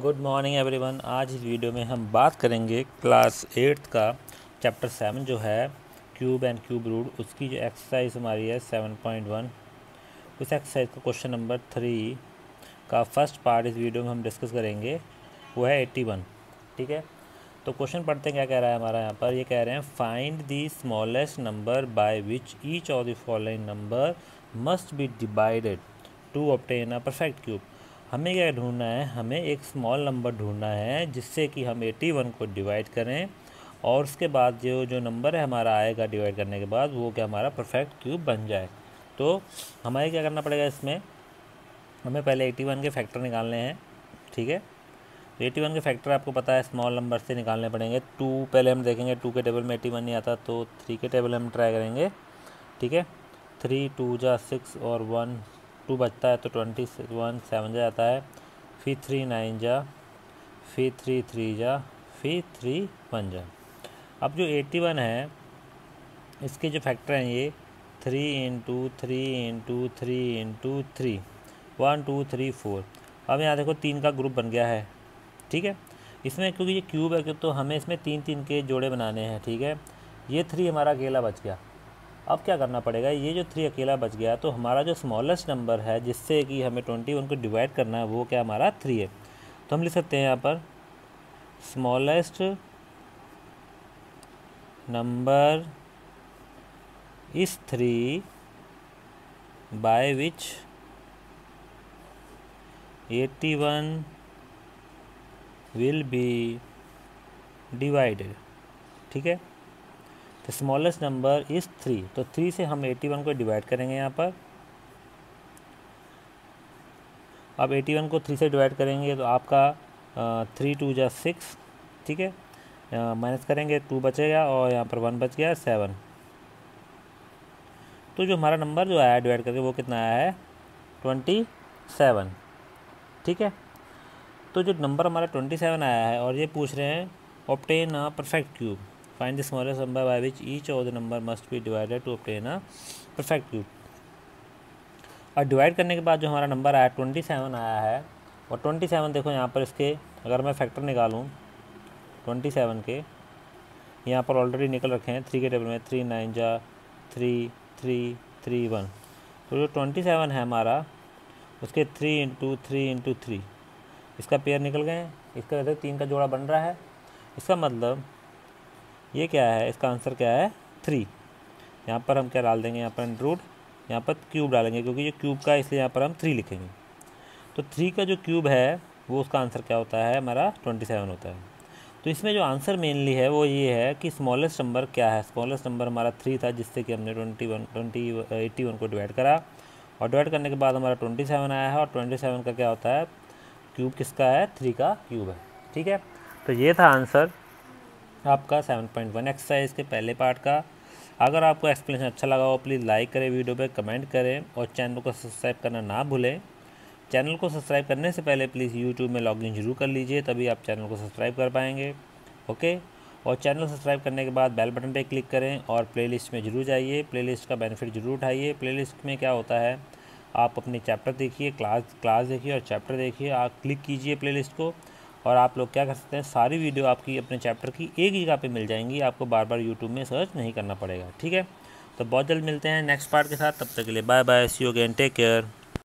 Good morning everyone आज इस video में हम बात करेंगे क्लास एट्थ का चैप्टर सेवन जो है क्यूब एंड क्यूब रूट उसकी जो एक्सरसाइज हमारी है सेवन पॉइंट वन उस एक्सरसाइज का क्वेश्चन नंबर थ्री का फ़र्स्ट पार्ट इस वीडियो में हम डिस्कस करेंगे, वो है एट्टी वन ठीक है? तो क्वेश्चन पढ़ते हैं, क्या कह रहा है हमारा यहाँ पर? ये कह रहे हैं find the smallest number by which each of the following number must be divided to obtain a perfect cube हमें क्या ढूंढना है? हमें एक स्मॉल नंबर ढूंढना है, जिससे कि हम 81 को डिवाइड करें और उसके बाद जो जो नंबर है हमारा आएगा डिवाइड करने के बाद, वो क्या हमारा परफेक्ट क्यूब बन जाए। तो हमें क्या करना पड़ेगा इसमें? हमें पहले 81 के फैक्टर निकालने हैं, ठीक है? एटी वन के फैक्टर आपको पता है स्मॉल नंबर से निकालने पड़ेंगे। टू पहले हम देखेंगे टू के टेबल में एटी वन नहीं आता तो थ्री के टेबल हम ट्राई करेंगे, ठीक है? थ्री टू जा सिक्स और वन टू बचता है तो ट्वेंटी वन, सेवन जा जाता है, फिर थ्री नाइन जा, फिर थ्री थ्री जा, फिर थ्री वन जा। अब जो एट्टी वन है, इसके जो फैक्टर हैं ये three into three into three into three one two three four अब यहाँ देखो तीन का ग्रुप बन गया है, ठीक है? इसमें क्योंकि ये क्यूब है तो हमें इसमें तीन तीन के जोड़े बनाने हैं, ठीक है? ये थ्री हमारा अकेला बच गया। अब क्या करना पड़ेगा? ये जो थ्री अकेला बच गया तो हमारा जो स्मॉलेस्ट नंबर है, जिससे कि हमें ट्वेंटी वन को डिवाइड करना है, वो क्या हमारा थ्री है। तो हम लिख सकते हैं यहाँ पर smallest number is three by which eighty one will be divided ठीक है? The smallest number is three तो थ्री से हम एटी वन को डिवाइड करेंगे यहाँ पर। अब एटी वन को थ्री से डिवाइड करेंगे तो आपका थ्री टू जा सिक्स ठीक है? माइनस करेंगे टू बचेगा और यहाँ पर वन बच गया सेवन तो जो हमारा नंबर जो आया डिवाइड करके वो कितना आया है? ट्वेंटी सेवन ठीक है? तो जो नंबर हमारा ट्वेंटी सेवन आया है और ये पूछ रहे हैं obtain a perfect cube find the smallest number by which each of the number must be divided to obtain a perfect cube और डिवाइड करने के बाद जो हमारा नंबर आया ट्वेंटी सेवन आया है, और ट्वेंटी सेवन देखो यहाँ पर इसके, अगर मैं फैक्टर निकालूँ ट्वेंटी सेवन के, यहाँ पर ऑलरेडी निकल रखे हैं थ्री के टेबल में थ्री नाइन जा थ्री थ्री थ्री वन तो जो ट्वेंटी सेवन है हमारा, उसके three into three into three इसका पेयर निकल गए हैं, इसका तीन का जोड़ा बन रहा है, इसका मतलब ये क्या है? इसका आंसर क्या है? थ्री। यहाँ पर हम क्या डाल देंगे? यहाँ पर रूट यहाँ पर क्यूब डालेंगे, क्योंकि ये क्यूब का इसलिए यहाँ पर हम थ्री लिखेंगे। तो थ्री का जो क्यूब है, वो उसका आंसर क्या होता है? हमारा ट्वेंटी सेवन होता है। तो इसमें जो आंसर मेनली है, वो ये है कि स्मॉलेस्ट नंबर क्या है? स्मॉलेस्ट नंबर हमारा थ्री था, जिससे कि हमने twenty one twenty eighty one को डिवाइड करा। और डिवाइड करने के बाद हमारा ट्वेंटी सेवन आया है, और ट्वेंटी सेवन का क्या होता है? क्यूब किसका है? थ्री का क्यूब है। ठीक है? तो ये था आंसर। आपका सेवन पॉइंट वन एक्सरसाइज के पहले पार्ट का। अगर आपको एक्सप्लेनेशन अच्छा लगा हो प्लीज़ लाइक करें वीडियो पे कमेंट करें और चैनल को सब्सक्राइब करना ना भूलें। चैनल को सब्सक्राइब करने से पहले प्लीज़ यूट्यूब में लॉगिन ज़रूर कर लीजिए, तभी आप चैनल को सब्सक्राइब कर पाएँगे। ओके और चैनल सब्सक्राइब करने के बाद बेल बटन पर क्लिक करें और प्लेलिस्ट में ज़रूर जाइए। प्लेलिस्ट का बेनिफिट ज़रूर उठाइए। प्लेलिस्ट में क्या होता है? आप अपने चैप्टर देखिए क्लास क्लास देखिए और चैप्टर देखिए। आप क्लिक कीजिए प्लेलिस्ट को। और आप लोग क्या कर सकते हैं, सारी वीडियो आपकी अपने चैप्टर की एक जगह पे मिल जाएँगी, आपको बार बार यूट्यूब में सर्च नहीं करना पड़ेगा, ठीक है? तो बहुत जल्द मिलते हैं नेक्स्ट पार्ट के साथ, तब तक के लिए bye bye see you again take care